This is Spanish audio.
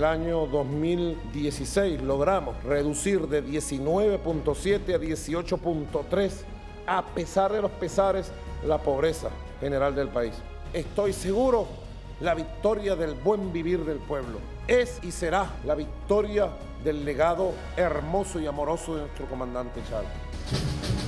el año 2016 logramos reducir de 19.7 a 18.3, a pesar de los pesares, la pobreza general del país. Estoy seguro la victoria del buen vivir del pueblo. Es y será la victoria del legado hermoso y amoroso de nuestro comandante Chávez.